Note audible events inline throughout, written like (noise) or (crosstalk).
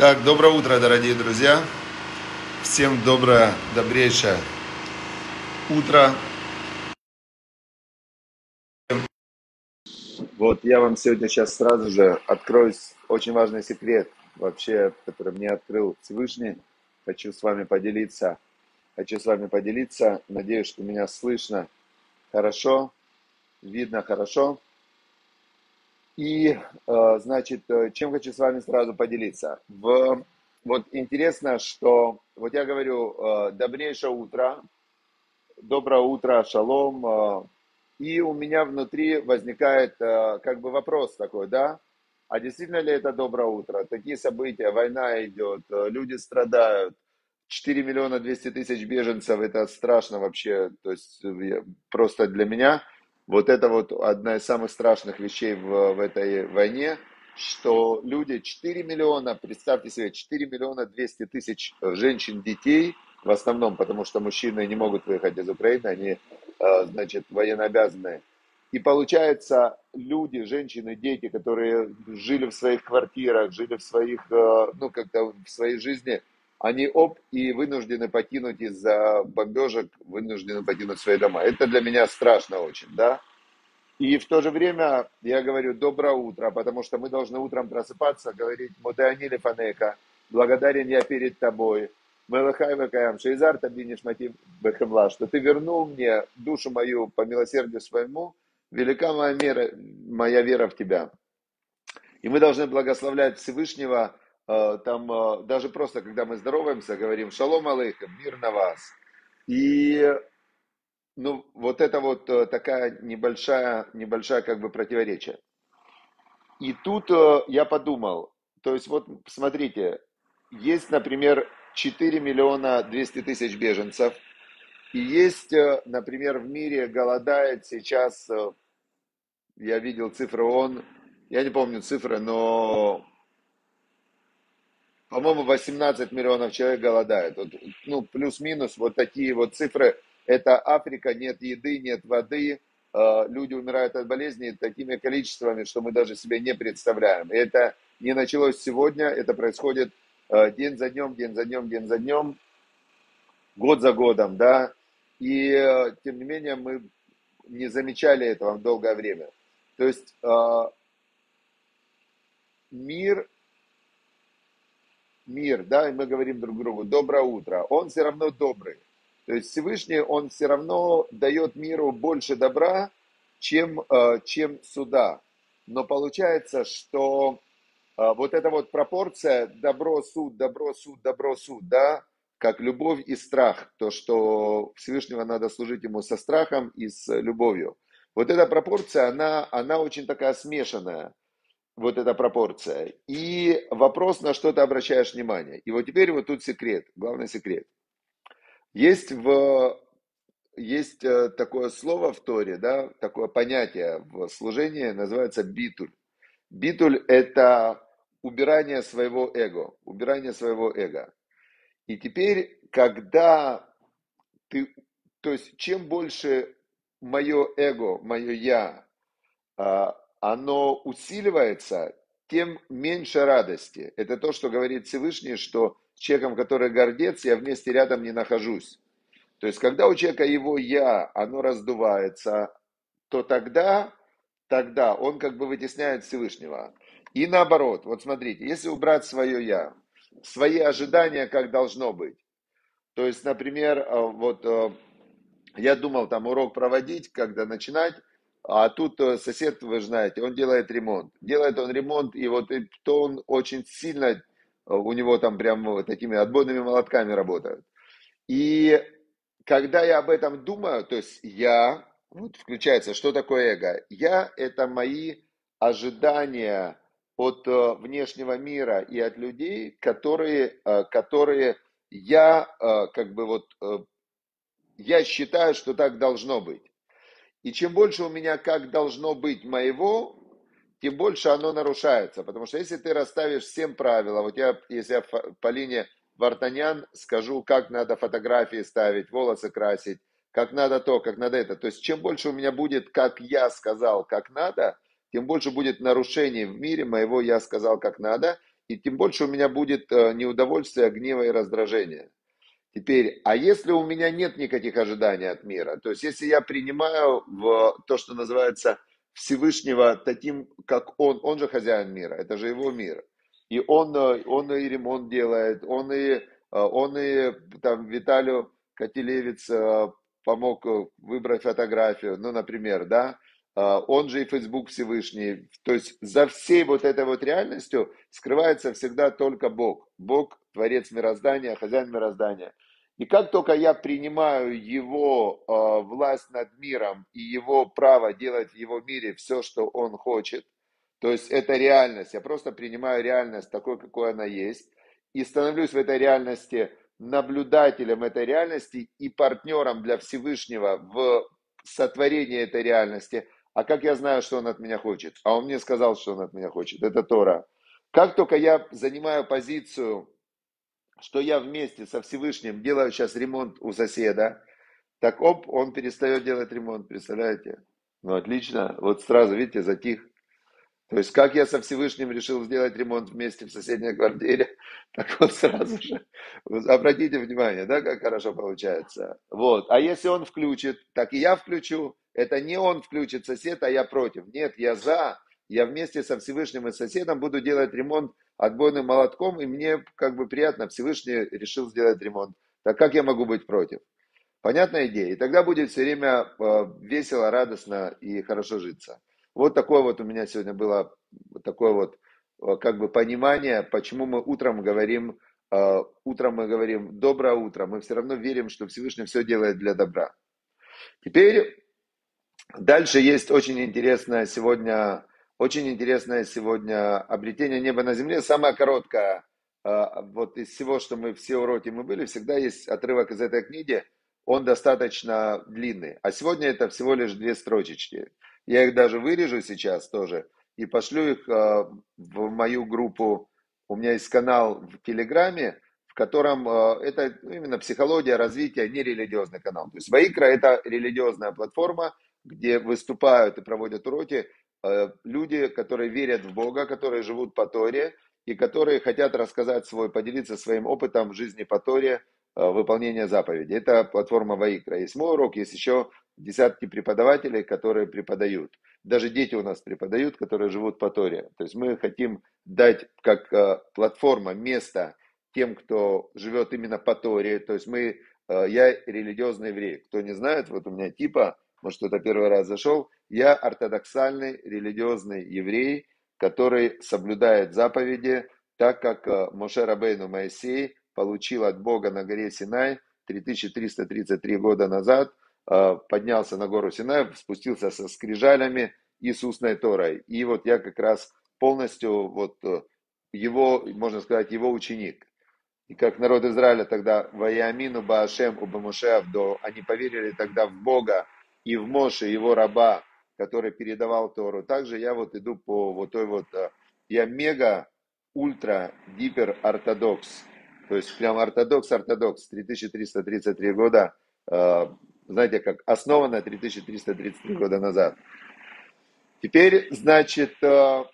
Так, доброе утро, дорогие друзья. Всем доброе, добрейшее утро. Вот я вам сегодня сейчас сразу же открою очень важный секрет, вообще, который мне открыл Всевышний. Хочу с вами поделиться. Хочу с вами поделиться. Надеюсь, что меня слышно хорошо, видно хорошо. И, э, значит, э, чем хочу с вами сразу поделиться. В, вот интересно, что, вот я говорю, э, добрейшее утро, доброе утро, шалом, и у меня внутри возникает как бы вопрос такой, да, а действительно ли это доброе утро? Такие события, война идет, люди страдают, 4 миллиона 200 тысяч беженцев, это страшно вообще, то есть просто для меня – вот это вот одна из самых страшных вещей в, в этой войне, что люди, 4 миллиона, представьте себе, 4 миллиона 200 тысяч женщин, детей, в основном, потому что мужчины не могут выехать из Украины, они, э, значит, военнообязанные. И получается, люди, женщины, дети, которые жили в своих квартирах, жили в своих, э, ну, как-то в своей жизни, они оп, и вынуждены покинуть из-за бомбежек, вынуждены покинуть свои дома. Это для меня страшно очень, да. И в то же время я говорю доброе утро, потому что мы должны утром просыпаться, говорить Мудеанили Фанека, благодарен я перед тобой, Мелахай Вакаям, Шейзар Табиниш Матим Бехемла, что ты вернул мне душу мою по милосердию своему, велика моя, мера, моя вера в тебя. И мы должны благословлять Всевышнего там э, даже просто, когда мы здороваемся, говорим «Шалом алейхам, мир на вас». И ну, вот это вот э, такая небольшая, небольшая как бы противоречие. И тут я подумал, то есть вот смотрите, есть, например, 4 миллиона 200 тысяч беженцев, и есть, например, в мире голодает сейчас, я видел цифры ООН, я не помню цифры, но по-моему, 18 миллионов человек голодают. Вот, ну, плюс-минус вот такие вот цифры. Это Африка, нет еды, нет воды, э, люди умирают от болезней такими количествами, что мы даже себе не представляем. И это не началось сегодня, это происходит э, день за днем, день за днем, день за днем, год за годом, да. И э, тем не менее мы не замечали этого долгое время. То есть мир мир, да, и мы говорим друг другу доброе утро, он все равно добрый. То есть Всевышний, он все равно дает миру больше добра, чем, э, чем суда. Но получается, что э, вот эта вот пропорция добро, суд, добро, суд, добро, суд, да, как любовь и страх, то, что Всевышнего надо служить ему со страхом и с любовью. Вот эта пропорция, она, она очень такая смешанная вот эта пропорция. И вопрос, на что ты обращаешь внимание. И вот теперь вот тут секрет, главный секрет. Есть в есть э, такое слово в Торе, да, такое понятие в служении, называется битуль. Битуль – это убирание своего эго, убирание своего эго. И теперь, когда ты, то есть, чем больше мое эго, мое я а, оно усиливается, тем меньше радости. Это то, что говорит Всевышний, что с человеком, который гордец, я вместе рядом не нахожусь. То есть, когда у человека его «я», оно раздувается, то тогда, тогда он как бы вытесняет Всевышнего. И наоборот, вот смотрите, если убрать свое «я», свои ожидания, как должно быть. То есть, например, э, вот э, я думал там урок проводить, когда начинать, а тут э, сосед, вы знаете, он делает ремонт. Делает он ремонт, и вот и то он очень сильно, э, у него там прям такими отбойными молотками работают. И когда я об этом думаю, то есть я, вот включается, что такое эго? Я – это мои ожидания от э, внешнего мира и от людей, которые, которые я как бы вот, я считаю, что так должно быть. И чем больше у меня как должно быть моего, тем больше оно нарушается. Потому что если ты расставишь всем правила, вот я, если я Полине Вартанян скажу, как надо фотографии ставить, волосы красить, как надо то, как надо это. То есть чем больше у меня будет, как я сказал, как надо, тем больше будет нарушений в мире моего я сказал, как надо. и тем больше у меня будет э, неудовольствия, гнева и раздражения. Теперь, а если у меня нет никаких ожиданий от мира, то есть если я принимаю в то, что называется Всевышнего таким, как он, он же хозяин мира, это же его мир, и он, э, он и ремонт делает, он и, э, он и там Виталию Котелевец помог выбрать фотографию, ну, например, да, он же и Facebook Всевышний. То есть за всей вот этой вот реальностью скрывается всегда только Бог. Бог Творец мироздания, хозяин мироздания. И как только я принимаю его э, власть над миром и его право делать в его мире все, что он хочет, то есть это реальность, я просто принимаю реальность такой, какой она есть, и становлюсь в этой реальности наблюдателем этой реальности и партнером для Всевышнего в сотворении этой реальности. А как я знаю, что он от меня хочет? А он мне сказал, что он от меня хочет. Это Тора. Как только я занимаю позицию что я вместе со Всевышним делаю сейчас ремонт у соседа, так оп, он перестает делать ремонт, представляете? Ну, отлично. Вот сразу, видите, затих. То есть, как я со Всевышним решил сделать ремонт вместе в соседней квартире, (laughs) так вот сразу же, обратите внимание, да, как хорошо получается. Вот. А если он включит, так и я включу. Это не он включит сосед, а я против. Нет, я за. Я вместе со Всевышним и соседом буду делать ремонт отбойным молотком, и мне как бы приятно, Всевышний решил сделать ремонт. Так как я могу быть против? Понятная идея. И тогда будет все время э, весело, радостно и хорошо житься. Вот такое вот у меня сегодня было такое вот э, как бы понимание, почему мы утром говорим, э, утром мы говорим доброе утро, мы все равно верим, что Всевышний все делает для добра. Теперь дальше есть очень интересная сегодня очень интересное сегодня обретение неба на земле. Самое короткое, а, вот из всего, что мы все уроки мы были, всегда есть отрывок из этой книги. Он достаточно длинный. А сегодня это всего лишь две строчечки. Я их даже вырежу сейчас тоже и пошлю их а, в мою группу. У меня есть канал в Телеграме, в котором а, это именно психология развития, не религиозный канал. То есть Ваикра это религиозная платформа, где выступают и проводят уроки люди, которые верят в Бога, которые живут по Торе и которые хотят рассказать свой, поделиться своим опытом жизни по Торе, выполнения заповедей. Это платформа Ваикра. Есть мой урок, есть еще десятки преподавателей, которые преподают. Даже дети у нас преподают, которые живут по Торе. То есть мы хотим дать как э, платформа, место тем, кто живет именно по Торе. То есть мы, я религиозный еврей. Кто не знает, вот у меня типа может кто-то первый раз зашел, я ортодоксальный религиозный еврей, который соблюдает заповеди, так как э, Моше Рабейну Моисей получил от Бога на горе Синай 3333 года назад, э, поднялся на гору Синай, спустился со скрижалями и с устной Торой. И вот я как раз полностью вот э, его, можно сказать, его ученик. И как народ Израиля тогда, Ваямину Баашем Убамуше Авдо, они поверили тогда в Бога, и в Моше, его раба, который передавал Тору. Также я вот иду по вот той вот, э, я мега, ультра, гипер ортодокс. То есть прям ортодокс, ортодокс, 3333 года, э, знаете, как основано 3333 года назад. Теперь, значит, э,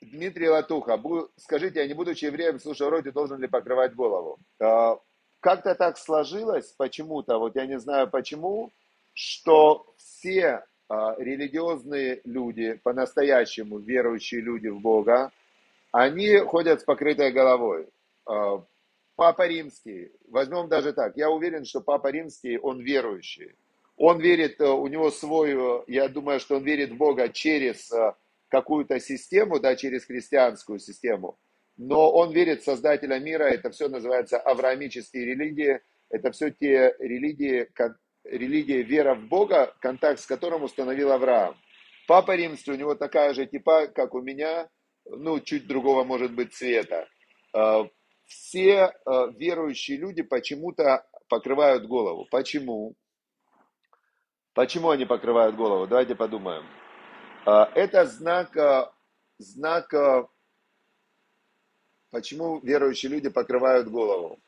Дмитрий Латуха, скажите, я не будучи евреем, слушая уроки, должен ли покрывать голову? как-то так сложилось почему-то, вот я не знаю почему, что все религиозные люди, по-настоящему верующие люди в Бога, они ходят с покрытой головой. А, Папа Римский, возьмем даже так, я уверен, что Папа Римский, он верующий. Он верит, э, у него свой, э, я думаю, что он верит в Бога через э, какую-то систему, да, через христианскую систему но он верит в Создателя мира, это все называется авраамические религии, это все те религии, религия вера в Бога, контакт с которым установил Авраам. Папа Римский, у него такая же типа, как у меня, ну, чуть другого может быть цвета. А, все а, верующие люди почему-то покрывают голову. Почему? Почему они покрывают голову? Давайте подумаем. А, это знак, знак Почему верующие люди покрывают голову?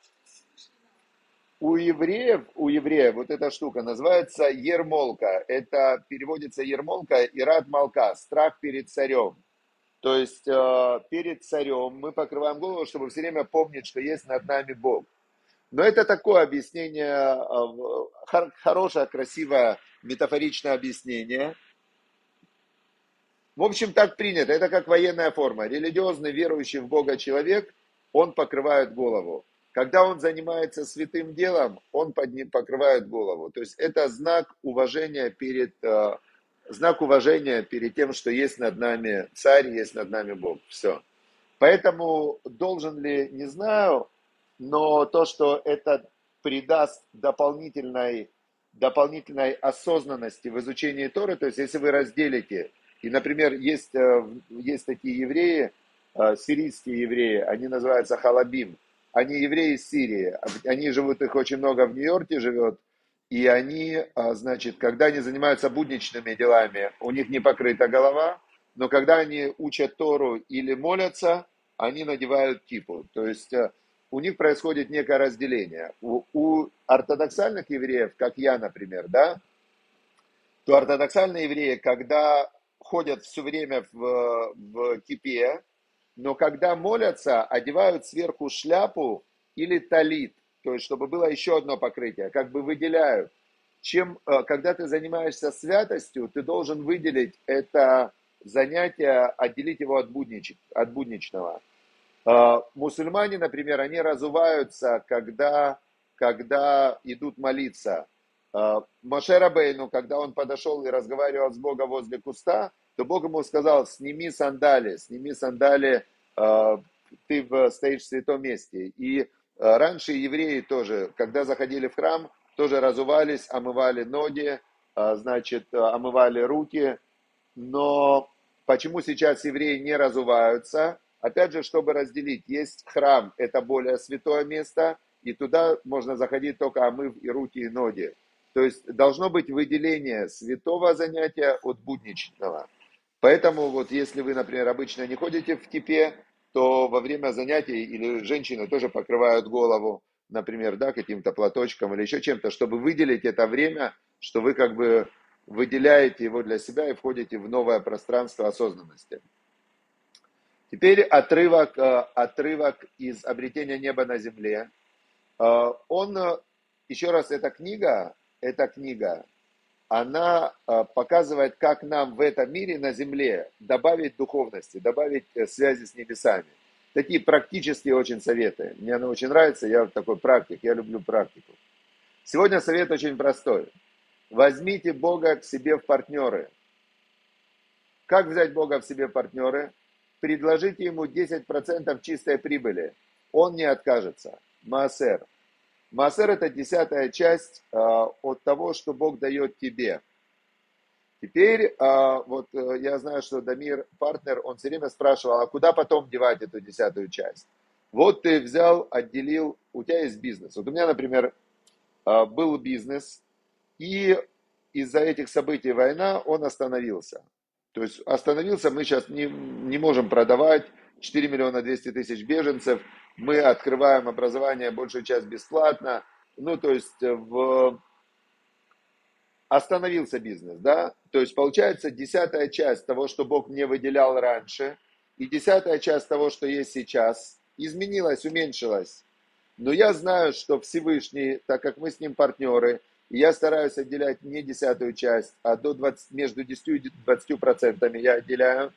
У евреев, у евреев вот эта штука называется ермолка. Это переводится ермолка и рад молка, страх перед царем. То есть э, перед царем мы покрываем голову, чтобы все время помнить, что есть над нами Бог. Но это такое объяснение, э, хорошее, красивое, метафоричное объяснение. В общем, так принято. Это как военная форма. Религиозный, верующий в Бога человек, он покрывает голову. Когда он занимается святым делом, он под ним покрывает голову. То есть это знак уважения перед э, знак уважения перед тем, что есть над нами царь, есть над нами Бог. Все. Поэтому должен ли, не знаю, но то, что это придаст дополнительной, дополнительной осознанности в изучении Торы, то есть если вы разделите, и, например, есть, э, есть такие евреи, э, сирийские евреи, они называются халабим, они евреи из Сирии, они живут, их очень много в Нью-Йорке живет, и они, а, значит, когда они занимаются будничными делами, у них не покрыта голова, но когда они учат Тору или молятся, они надевают кипу. То есть э, у них происходит некое разделение. У, у ортодоксальных евреев, как я, например, да, то ортодоксальные евреи, когда ходят все время в, в кипе, но когда молятся, одевают сверху шляпу или талит то есть чтобы было еще одно покрытие, как бы выделяют. Чем, э, когда ты занимаешься святостью, ты должен выделить это занятие, отделить его от, буднич, от будничного. Э, мусульмане, например, они разуваются, когда, когда идут молиться. Э, Моше Рабейну, когда он подошел и разговаривал с Богом возле куста, то Бог ему сказал, сними сандали, сними сандали, ты стоишь в святом месте. И раньше евреи тоже, когда заходили в храм, тоже разувались, омывали ноги, э, значит, э, омывали руки. Но почему сейчас евреи не разуваются? Опять же, чтобы разделить, есть храм, это более святое место, и туда можно заходить только омыв и руки, и ноги. То есть должно быть выделение святого занятия от будничного. Поэтому вот если вы, например, обычно не ходите в кипе, то во время занятий или женщины тоже покрывают голову, например, да, каким-то платочком или еще чем-то, чтобы выделить это время, что вы как бы выделяете его для себя и входите в новое пространство осознанности. Теперь отрывок, э, отрывок из «Обретения неба на земле». Э, он, э, еще раз, эта книга, эта книга, она а, показывает, как нам в этом мире, на земле, добавить духовности, добавить э, связи с небесами. Такие практические очень советы. Мне она очень нравится, я такой практик, я люблю практику. Сегодня совет очень простой. Возьмите Бога к себе в партнеры. Как взять Бога в себе в партнеры? Предложите ему 10% чистой прибыли. Он не откажется. Маасер. Маасер – это десятая часть а, от того, что Бог дает тебе. Теперь, а, вот э, я знаю, что Дамир, партнер, он все время спрашивал, а куда потом девать эту десятую часть? Вот ты взял, отделил, у тебя есть бизнес. Вот у меня, например, а, был бизнес, и из-за этих событий война он остановился. То есть остановился, мы сейчас не, не можем продавать, 4 миллиона 200 тысяч беженцев, мы открываем образование, большую часть бесплатно. Ну, то есть э, в... остановился бизнес, да? То есть получается десятая часть того, что Бог мне выделял раньше, и десятая часть того, что есть сейчас, изменилась, уменьшилась. Но я знаю, что Всевышний, так как мы с ним партнеры, и я стараюсь отделять не десятую часть, а до 20, между 10 и 20 процентами я отделяю,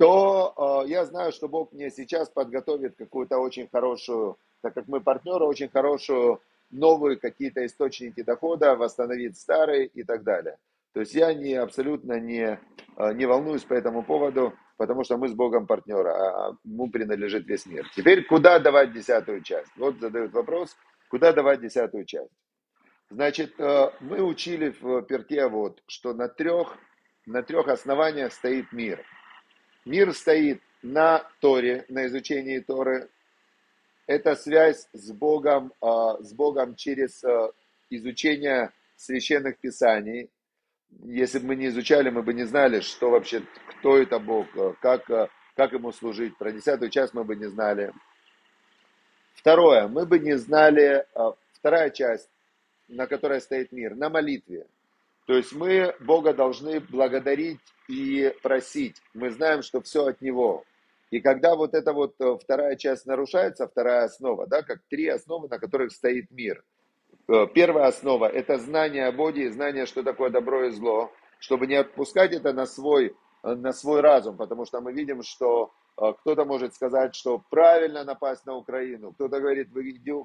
то э, я знаю, что Бог мне сейчас подготовит какую-то очень хорошую, так как мы партнеры, очень хорошую новые какие-то источники дохода, восстановит старые и так далее. То есть я не, абсолютно не, э, не волнуюсь по этому поводу, потому что мы с Богом партнеры, а ему принадлежит весь мир. Теперь, куда давать десятую часть? Вот задают вопрос, куда давать десятую часть? Значит, э, мы учили в Перке, вот, что на трех, на трех основаниях стоит мир – Мир стоит на Торе, на изучении Торы. Это связь с Богом, а, с Богом через а, изучение священных писаний. Если бы мы не изучали, мы бы не знали, что вообще, кто это Бог, а, как, как ему служить. Про десятую часть мы бы не знали. Второе, мы бы не знали, вторая часть, на которой стоит мир, на молитве. То есть мы Бога должны благодарить и просить. Мы знаем, что все от Него. И когда вот эта вот э, вторая часть нарушается, вторая основа, да, как три основы, на которых стоит мир. Э, первая основа – это знание о Боге, знание, что такое добро и зло, чтобы не отпускать это на свой, э, на свой разум, потому что мы видим, что кто-то может сказать, что правильно напасть на Украину, кто-то говорит,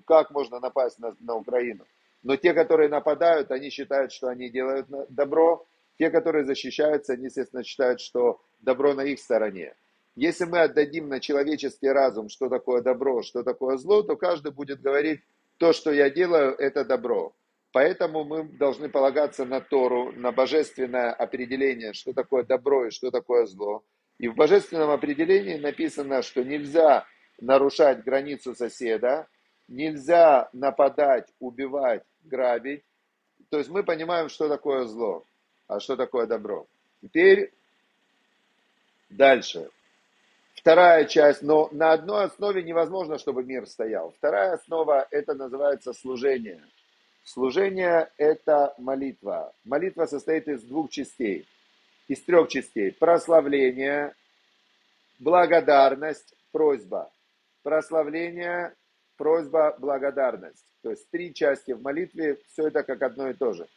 как можно напасть на, на Украину. Но те, которые нападают, они считают, что они делают добро, те, которые защищаются, они, естественно, считают, что добро на их стороне. Если мы отдадим на человеческий разум, что такое добро, что такое зло, то каждый будет говорить, то, что я делаю, это добро. Поэтому мы должны полагаться на Тору, на божественное определение, что такое добро и что такое зло. И в божественном определении написано, что нельзя нарушать границу соседа, нельзя нападать, убивать, грабить. То есть мы понимаем, что такое зло, а что такое добро. Теперь дальше. Вторая часть, но на одной основе невозможно, чтобы мир стоял. Вторая основа, это называется служение. Служение – это молитва. Молитва состоит из двух частей, из трех частей. Прославление, благодарность, просьба. Прославление, просьба, благодарность. То есть три части в молитве, все это как одно и то же.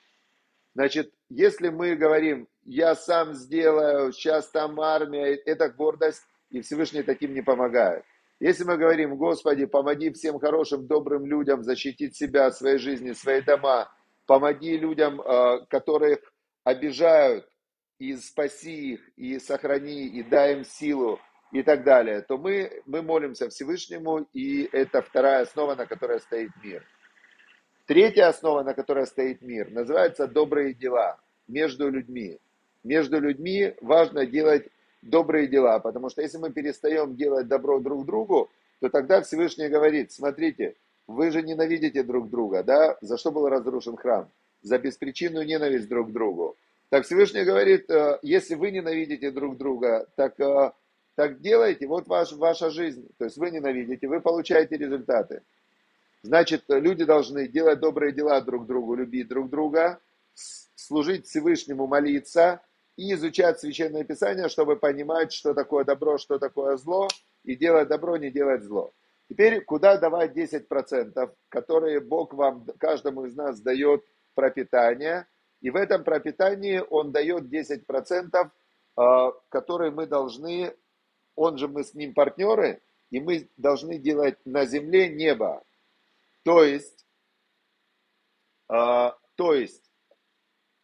Значит, если мы говорим, я сам сделаю, сейчас там армия, это гордость, и Всевышний таким не помогает. Если мы говорим, Господи, помоги всем хорошим, добрым людям защитить себя, своей жизни, свои дома, помоги людям, э, которых обижают, и спаси их, и сохрани, и дай им силу, и так далее, то мы, мы молимся Всевышнему, и это вторая основа, на которой стоит мир. Третья основа, на которой стоит мир, называется добрые дела между людьми. Между людьми важно делать добрые дела, потому что если мы перестаем делать добро друг другу, то тогда Всевышний говорит, смотрите, вы же ненавидите друг друга, да? За что был разрушен храм? За беспричинную ненависть друг к другу. Так Всевышний говорит, э, если вы ненавидите друг друга, так, э, так делайте, вот ваш, ваша жизнь. То есть вы ненавидите, вы получаете результаты. Значит, люди должны делать добрые дела друг другу, любить друг друга, служить Всевышнему, молиться, и изучать Священное Писание, чтобы понимать, что такое добро, что такое зло, и делать добро, не делать зло. Теперь, куда давать 10%, которые Бог вам, каждому из нас дает пропитание, и в этом пропитании Он дает 10%, а, которые мы должны, он же мы с ним партнеры, и мы должны делать на земле небо. То есть, а, то есть,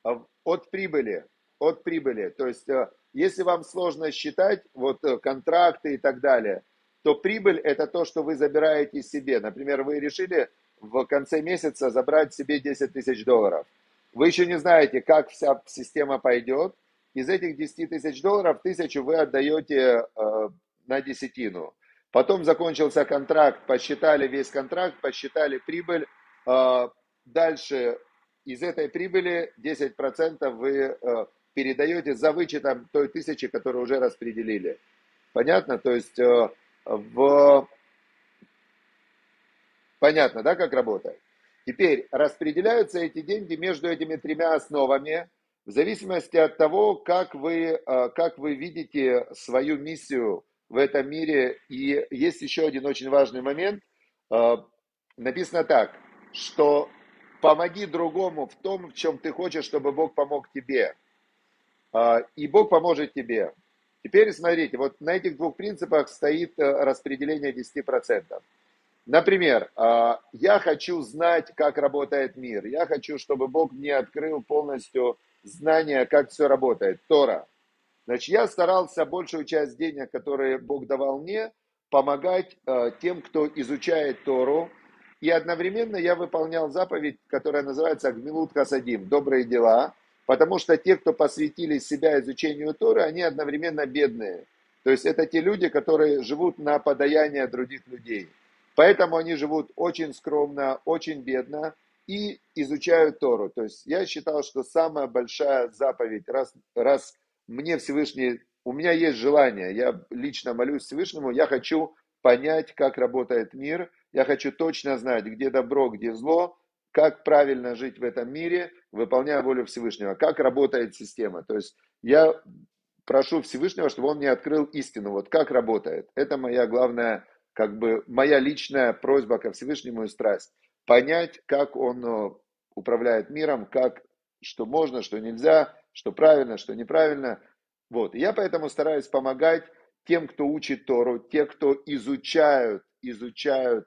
а, от прибыли от прибыли. То есть, э, если вам сложно считать вот э, контракты и так далее, то прибыль это то, что вы забираете себе. Например, вы решили в конце месяца забрать себе 10 тысяч долларов. Вы еще не знаете, как вся система пойдет. Из этих 10 тысяч долларов тысячу вы отдаете э, на десятину. Потом закончился контракт, посчитали весь контракт, посчитали прибыль. Э, дальше из этой прибыли 10% вы э, передаете за вычетом той тысячи, которую уже распределили. Понятно? То есть э, в... Понятно, да, как работает? Теперь распределяются эти деньги между этими тремя основами в зависимости от того, как вы, э, как вы видите свою миссию в этом мире. И есть еще один очень важный момент. Э, написано так, что помоги другому в том, в чем ты хочешь, чтобы Бог помог тебе. А, и Бог поможет тебе. Теперь смотрите, вот на этих двух принципах стоит э, распределение 10%. Например, а, я хочу знать, как работает мир. Я хочу, чтобы Бог мне открыл полностью знание, как все работает. Тора. Значит, я старался большую часть денег, которые Бог давал мне, помогать э, тем, кто изучает Тору. И одновременно я выполнял заповедь, которая называется Гмилут Хасадим, добрые дела – Потому что те, кто посвятили себя изучению Торы, они одновременно бедные. То есть это те люди, которые живут на подаяние других людей. Поэтому они живут очень скромно, очень бедно и изучают Тору. То есть я считал, что самая большая заповедь, раз, раз мне Всевышний, у меня есть желание, я лично молюсь Всевышнему, я хочу понять, как работает мир, я хочу точно знать, где добро, где зло, как правильно жить в этом мире, выполняя волю Всевышнего, как работает система. То есть я прошу Всевышнего, чтобы он мне открыл истину, вот как работает. Это моя главная, как бы, моя личная просьба ко Всевышнему и страсть. Понять, как он э, управляет миром, как, что можно, что нельзя, что правильно, что неправильно. Вот. И я поэтому стараюсь помогать тем, кто учит Тору, те, кто изучают, изучают э,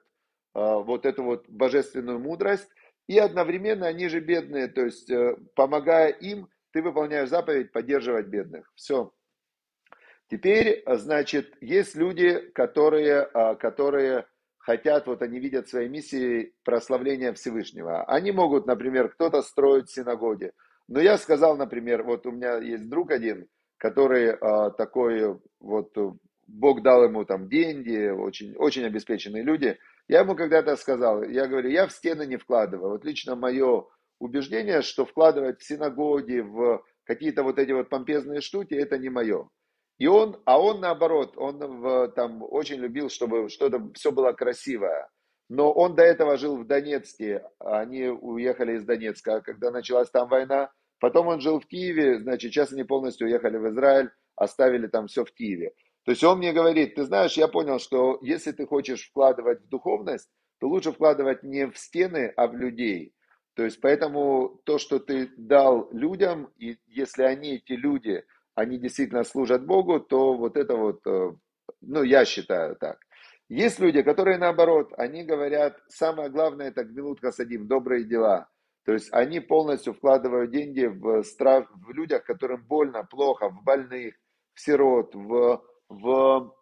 вот эту вот божественную мудрость, и одновременно они же бедные, то есть э, помогая им, ты выполняешь заповедь поддерживать бедных. Все. Теперь, значит, есть люди, которые, а, которые хотят, вот они видят своей миссией прославления Всевышнего. Они могут, например, кто-то строить синагоги. Но я сказал, например, вот у меня есть друг один, который а, такой, вот Бог дал ему там деньги, очень, очень обеспеченные люди. Я ему когда-то сказал, я говорю, я в стены не вкладываю. Вот лично мое убеждение, что вкладывать в синагоги, в какие-то вот эти вот помпезные штуки, это не мое. И он, а он наоборот, он в, там очень любил, чтобы что-то все было красивое. Но он до этого жил в Донецке, они уехали из Донецка, когда началась там война. Потом он жил в Киеве, значит, сейчас они полностью уехали в Израиль, оставили там все в Киеве. То есть он мне говорит, ты знаешь, я понял, что если ты хочешь вкладывать в духовность, то лучше вкладывать не в стены, а в людей. То есть поэтому то, что ты дал людям, и если они, эти люди, они действительно служат Богу, то вот это вот, э, ну я считаю так. Есть люди, которые наоборот, они говорят, самое главное это гмилут хасадим, добрые дела. То есть они полностью вкладывают деньги в, страх, в людях, которым больно, плохо, в больных, в сирот, в, в,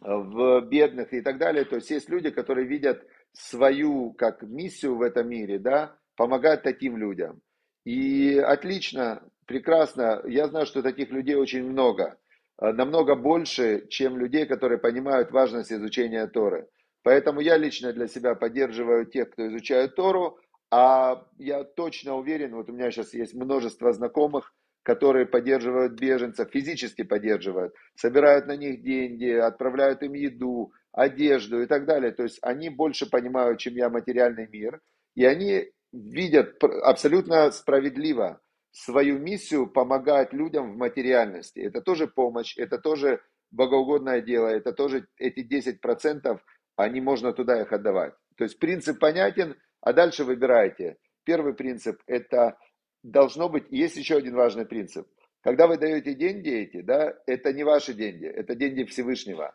в бедных и так далее. То есть есть люди, которые видят свою как миссию в этом мире, да, помогать таким людям. И отлично, прекрасно. Я знаю, что таких людей очень много. Э, намного больше, чем людей, которые понимают важность изучения Торы. Поэтому я лично для себя поддерживаю тех, кто изучает Тору, а я точно уверен, вот у меня сейчас есть множество знакомых, которые поддерживают беженцев, физически поддерживают, собирают на них деньги, отправляют им еду, одежду и так далее. То есть они больше понимают, чем я, материальный мир, и они видят абсолютно справедливо свою миссию помогать людям в материальности. Это тоже помощь, это тоже богоугодное дело, это тоже эти 10%, они можно туда их отдавать. То есть принцип понятен, а дальше выбирайте. Первый принцип – это должно быть, есть еще один важный принцип. Когда вы даете деньги эти, да, это не ваши деньги, это деньги Всевышнего.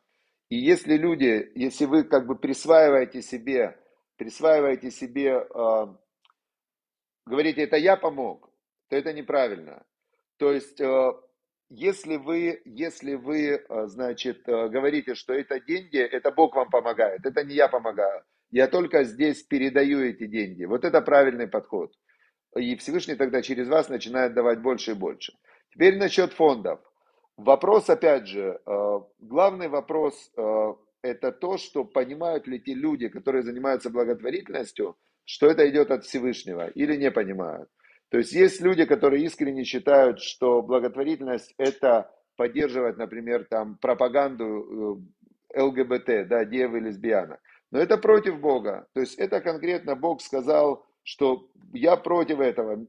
И если люди, если вы как бы присваиваете себе, присваиваете себе э, говорите, это я помог, то это неправильно. То есть, э, если вы, если вы, э, значит, э, говорите, что это деньги, это Бог вам помогает, это не я помогаю. Я только здесь передаю эти деньги. Вот это правильный подход. И Всевышний тогда через вас начинает давать больше и больше. Теперь насчет фондов. Вопрос, опять же, главный вопрос это то, что понимают ли те люди, которые занимаются благотворительностью, что это идет от Всевышнего или не понимают. То есть есть люди, которые искренне считают, что благотворительность это поддерживать, например, там пропаганду э, ЛГБТ, да, девы, лесбиянок. Но это против Бога. То есть это конкретно Бог сказал, что я против этого.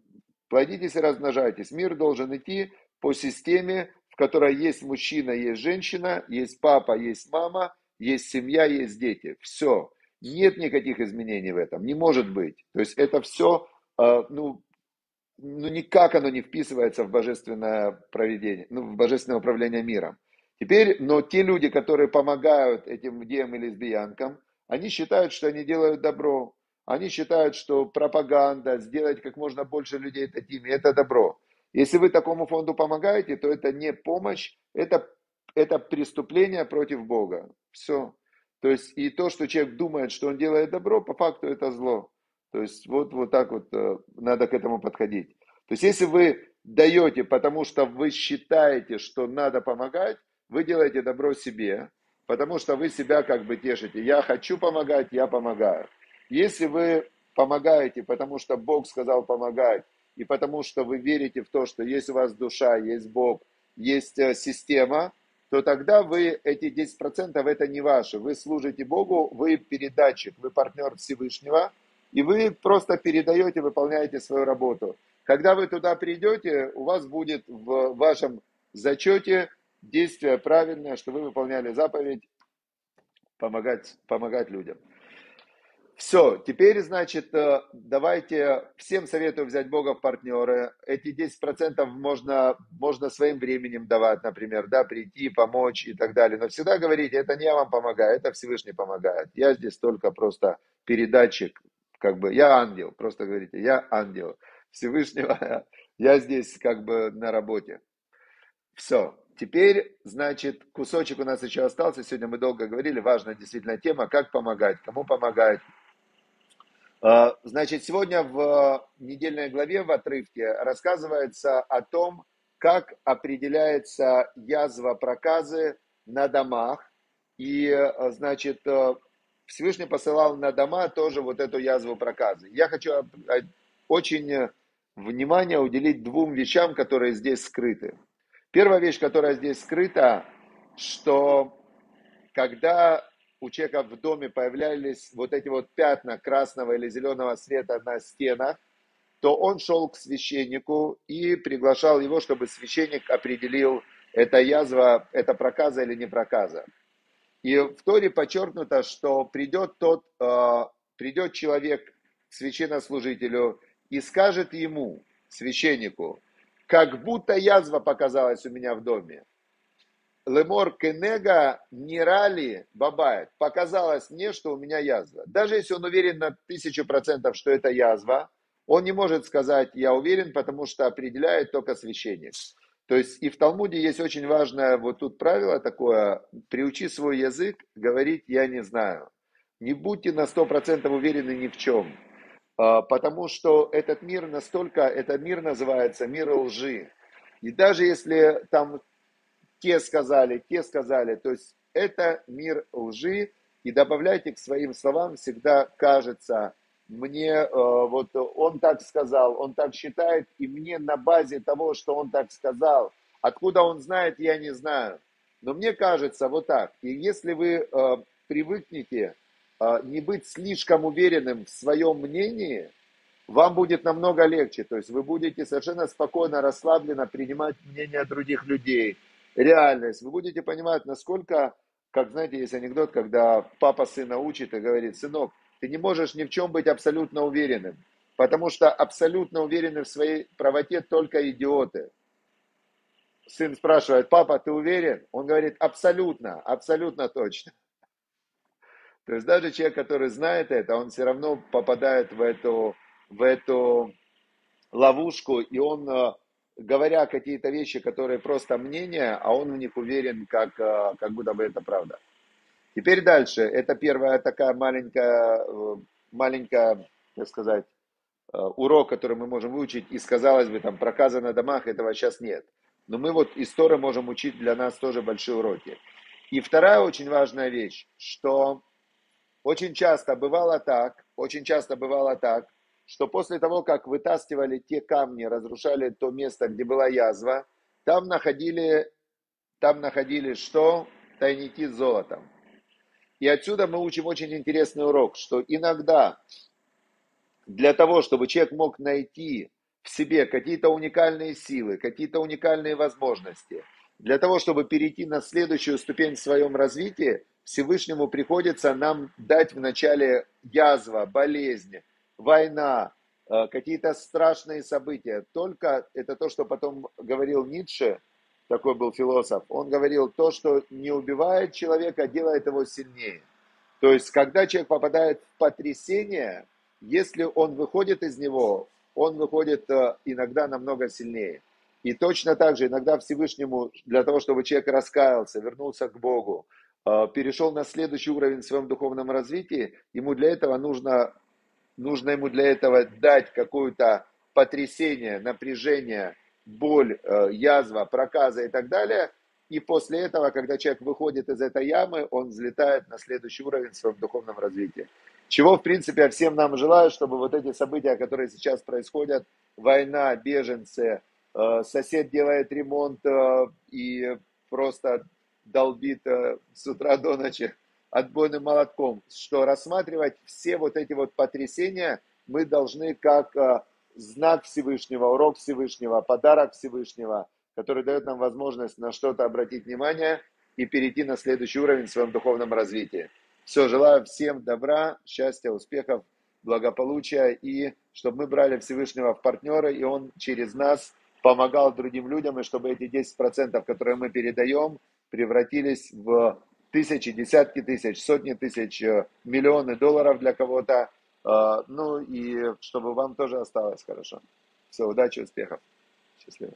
Плодитесь и размножайтесь. Мир должен идти по системе, в которой есть мужчина, есть женщина, есть папа, есть мама, есть семья, есть дети. Все. Нет никаких изменений в этом, не может быть. То есть это все, а, ну, ну никак оно не вписывается в божественное проведение, ну, в божественное управление миром. Теперь, но те люди, которые помогают этим геям и лесбиянкам, они считают, что они делают добро. Они считают, что пропаганда, сделать как можно больше людей такими, это добро. Если вы такому фонду помогаете, то это не помощь, это, это преступление против Бога. Все. То есть и то, что человек думает, что он делает добро, по факту это зло. То есть вот, вот так вот э, надо к этому подходить. То есть если вы даете, потому что вы считаете, что надо помогать, вы делаете добро себе, потому что вы себя как бы тешите. Я хочу помогать, я помогаю. Если вы помогаете, потому что Бог сказал помогать, и потому что вы верите в то, что есть у вас душа, есть Бог, есть э, система, то тогда вы, эти 10% это не ваши. Вы служите Богу, вы передатчик, вы партнер Всевышнего, и вы просто передаете, выполняете свою работу. Когда вы туда придете, у вас будет в вашем зачете, действие правильное, что вы выполняли заповедь помогать, помогать людям. Все, теперь, значит, э, давайте, всем советую взять Бога в партнеры. Эти 10% можно, можно своим временем давать, например, да, прийти, помочь и так далее. Но всегда говорите, это не я вам помогаю, это Всевышний помогает. Я здесь только просто передатчик, как бы, я ангел, просто говорите, я ангел Всевышнего, (laughs) я здесь как бы на работе. Все, Теперь, значит, кусочек у нас еще остался. Сегодня мы долго говорили, важная действительно тема, как помогать, кому помогать. А, значит, сегодня в недельной главе в отрывке рассказывается о том, как определяется язва проказы на домах. И, значит, Всевышний посылал на дома тоже вот эту язву проказы. Я хочу очень внимание уделить двум вещам, которые здесь скрыты. Первая вещь, которая здесь скрыта, что когда у человека в доме появлялись вот эти вот пятна красного или зеленого цвета на стенах, то он шел к священнику и приглашал его, чтобы священник определил, это язва, это проказа или не проказа. И в Торе подчеркнуто, что придет тот, э, придет человек к священнослужителю и скажет ему, священнику, как будто язва показалась у меня в доме. Лемор Кенега Нирали Бабает. Показалось мне, что у меня язва. Даже если он уверен на тысячу процентов, что это язва, он не может сказать, я уверен, потому что определяет только священник. То есть и в Талмуде есть очень важное вот тут правило такое, приучи свой язык говорить «я не знаю». Не будьте на сто процентов уверены ни в чем. А, потому что этот мир настолько, этот мир называется мир лжи. И даже если там те сказали, те сказали, то есть это мир лжи, и добавляйте к своим словам всегда кажется, мне э, вот он так сказал, он так считает, и мне на базе того, что он так сказал, откуда он знает, я не знаю. Но мне кажется вот так. И если вы э, привыкнете а, не быть слишком уверенным в своем мнении, вам будет намного легче. То есть вы будете совершенно спокойно, расслабленно принимать мнение других людей, реальность. Вы будете понимать, насколько, как знаете, есть анекдот, когда папа сына учит и говорит, сынок, ты не можешь ни в чем быть абсолютно уверенным, потому что абсолютно уверены в своей правоте только идиоты. Сын спрашивает, папа, ты уверен? Он говорит, абсолютно, абсолютно точно. То есть даже человек, который знает это, он все равно попадает в эту, в эту ловушку, и он, э, говоря какие-то вещи, которые просто мнения, а он в них уверен, как, э, как будто бы это правда. Теперь дальше. Это первая такая маленькая, э, маленькая, так сказать, урок, который мы можем выучить. И сказалось бы, там, проказа на домах, этого сейчас нет. Но мы вот историю можем учить для нас тоже большие уроки. И вторая очень важная вещь, что очень часто бывало так, очень часто бывало так, что после того, как вытаскивали те камни, разрушали то место, где была язва, там находили, там находили что? Тайники с золотом. И отсюда мы учим очень интересный урок, что иногда для того, чтобы человек мог найти в себе какие-то уникальные силы, какие-то уникальные возможности, для того, чтобы перейти на следующую ступень в своем развитии, Всевышнему приходится нам дать вначале язва, болезнь, война, э, какие-то страшные события. Только это то, что потом говорил Ницше, такой был философ, он говорил, то, что не убивает человека, делает его сильнее. То есть, когда человек попадает в потрясение, если он выходит из него, он выходит э, иногда намного сильнее. И точно так же иногда Всевышнему, для того, чтобы человек раскаялся, вернулся к Богу, Э, перешел на следующий уровень в своем духовном развитии, ему для этого нужно, нужно ему для этого дать какое-то потрясение, напряжение, боль, э, язва, проказа и так далее. И после этого, когда человек выходит из этой ямы, он взлетает на следующий уровень в своем духовном развитии. Чего, в принципе, я всем нам желаю, чтобы вот эти события, которые сейчас происходят, война, беженцы, э, сосед делает ремонт и просто долбит э, с утра до ночи отбойным молотком, что рассматривать все вот эти вот потрясения мы должны как э, знак Всевышнего, урок Всевышнего, подарок Всевышнего, который дает нам возможность на что-то обратить внимание и перейти на следующий уровень в своем духовном развитии. Все, желаю всем добра, счастья, успехов, благополучия и чтобы мы брали Всевышнего в партнеры, и Он через нас помогал другим людям, и чтобы эти 10%, которые мы передаем, превратились в тысячи, десятки тысяч, сотни тысяч, э, миллионы долларов для кого-то. Э, ну и чтобы вам тоже осталось хорошо. Все, удачи, успехов. Счастливо.